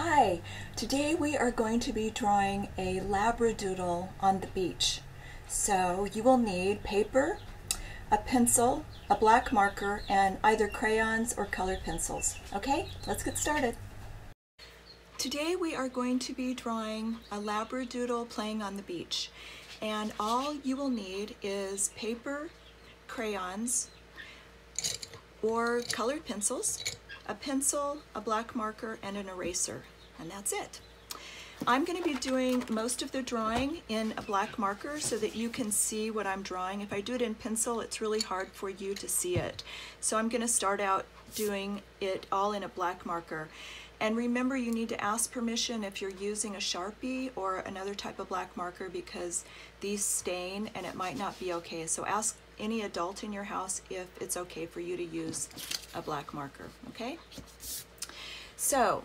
Hi, today we are going to be drawing a labradoodle on the beach. So you will need paper, a pencil, a black marker, and either crayons or colored pencils. Okay, let's get started. Today we are going to be drawing a labradoodle playing on the beach. And all you will need is paper, crayons, or colored pencils, a pencil, a black marker, and an eraser, and that's it. I'm going to be doing most of the drawing in a black marker so that you can see what I'm drawing. If I do it in pencil, it's really hard for you to see it. So I'm going to start out doing it all in a black marker. And remember, you need to ask permission if you're using a Sharpie or another type of black marker because these stain and it might not be okay. So ask any adult in your house if it's okay for you to use a black marker, okay? So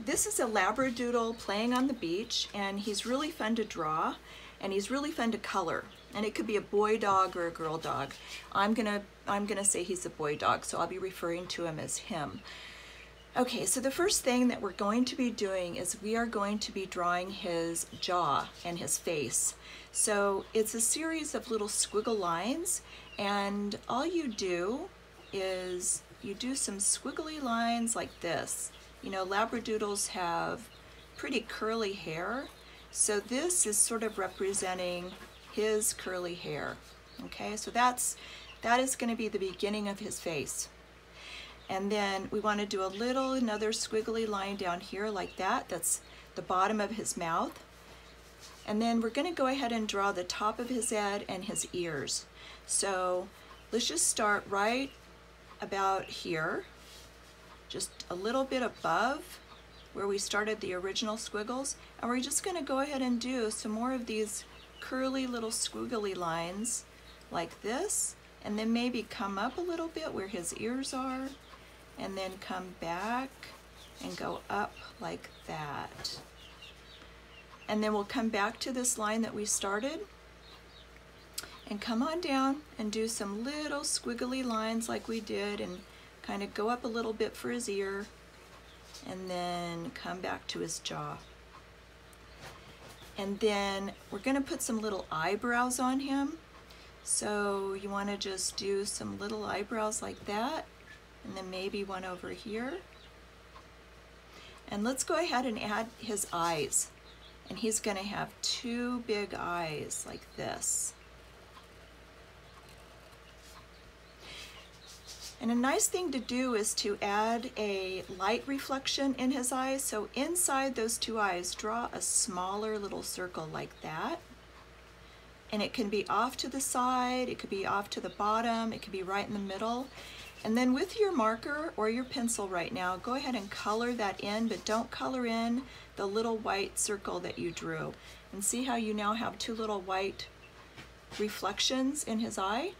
this is a Labradoodle playing on the beach and he's really fun to draw and he's really fun to color. And it could be a boy dog or a girl dog. I'm gonna, I'm gonna say he's a boy dog, so I'll be referring to him as him. Okay, so the first thing that we're going to be doing is we are going to be drawing his jaw and his face. So it's a series of little squiggle lines and all you do is you do some squiggly lines like this. You know, Labradoodles have pretty curly hair. So this is sort of representing his curly hair. Okay, so that's that is going to be the beginning of his face. And then we want to do a little, another squiggly line down here like that. That's the bottom of his mouth. And then we're going to go ahead and draw the top of his head and his ears. So let's just start right about here, just a little bit above where we started the original squiggles. And we're just going to go ahead and do some more of these curly little squiggly lines like this. And then maybe come up a little bit where his ears are and then come back and go up like that. And then we'll come back to this line that we started and come on down and do some little squiggly lines like we did and kind of go up a little bit for his ear and then come back to his jaw. And then we're gonna put some little eyebrows on him. So you wanna just do some little eyebrows like that and then maybe one over here. And let's go ahead and add his eyes. And he's gonna have two big eyes like this. And a nice thing to do is to add a light reflection in his eyes. So inside those two eyes, draw a smaller little circle like that. And it can be off to the side, it could be off to the bottom, it could be right in the middle. And then with your marker or your pencil right now, go ahead and color that in, but don't color in the little white circle that you drew. And see how you now have two little white reflections in his eye?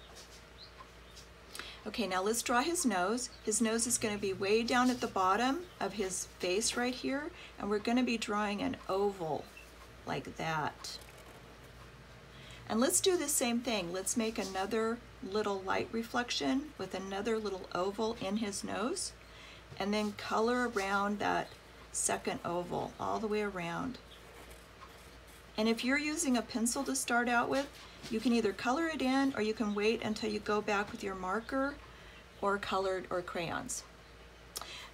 Okay, now let's draw his nose. His nose is gonna be way down at the bottom of his face right here, and we're gonna be drawing an oval like that. And let's do the same thing. Let's make another little light reflection with another little oval in his nose and then color around that second oval all the way around. And if you're using a pencil to start out with, you can either color it in or you can wait until you go back with your marker or colored or crayons.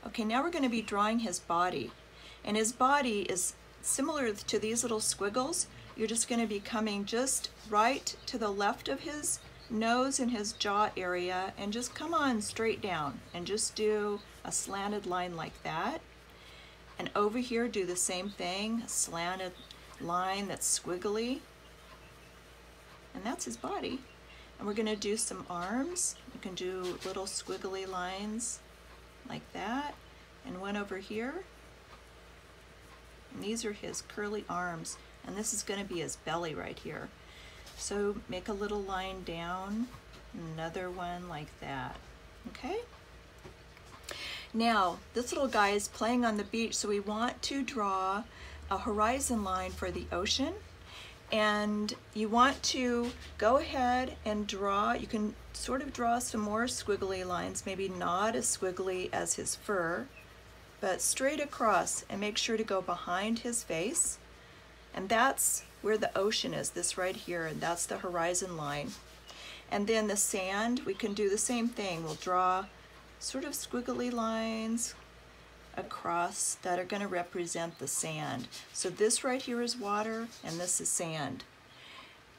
Okay, now we're going to be drawing his body. And his body is similar to these little squiggles. You're just going to be coming just right to the left of his nose and his jaw area and just come on straight down and just do a slanted line like that. And over here do the same thing, slanted line that's squiggly. And that's his body. And we're gonna do some arms. You can do little squiggly lines like that. And one over here. And these are his curly arms. And this is gonna be his belly right here. So make a little line down, another one like that, okay? Now, this little guy is playing on the beach, so we want to draw a horizon line for the ocean. And you want to go ahead and draw, you can sort of draw some more squiggly lines, maybe not as squiggly as his fur, but straight across and make sure to go behind his face. And that's where the ocean is, this right here, and that's the horizon line. And then the sand, we can do the same thing. We'll draw sort of squiggly lines across that are going to represent the sand. So this right here is water and this is sand.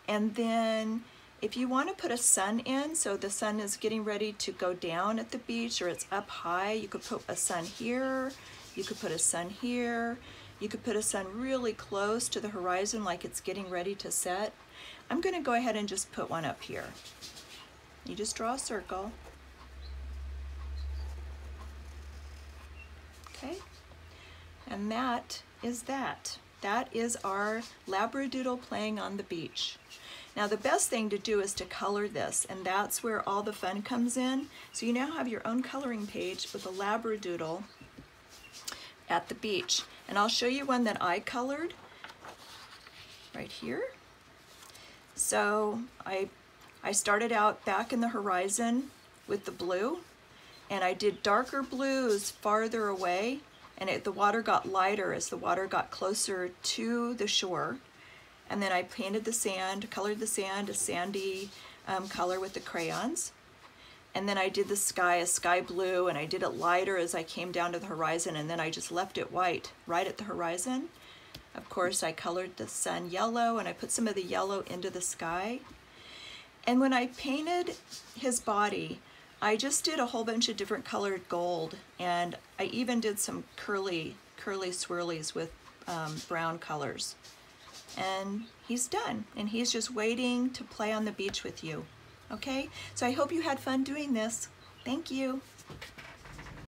And then if you want to put a sun in, so the sun is getting ready to go down at the beach or it's up high, you could put a sun here, you could put a sun here, you could put a sun really close to the horizon like it's getting ready to set. I'm going to go ahead and just put one up here. You just draw a circle. Okay, and that is that. That is our Labradoodle playing on the beach. Now the best thing to do is to color this, and that's where all the fun comes in. So you now have your own coloring page with a Labradoodle at the beach. And I'll show you one that I colored right here. So I, I started out back in the horizon with the blue, and I did darker blues farther away and it, the water got lighter as the water got closer to the shore. And then I painted the sand, colored the sand a sandy um, color with the crayons. And then I did the sky a sky blue and I did it lighter as I came down to the horizon and then I just left it white right at the horizon. Of course, I colored the sun yellow and I put some of the yellow into the sky. And when I painted his body, I just did a whole bunch of different colored gold and I even did some curly, curly swirlies with um, brown colors. And he's done and he's just waiting to play on the beach with you. Okay, so I hope you had fun doing this. Thank you.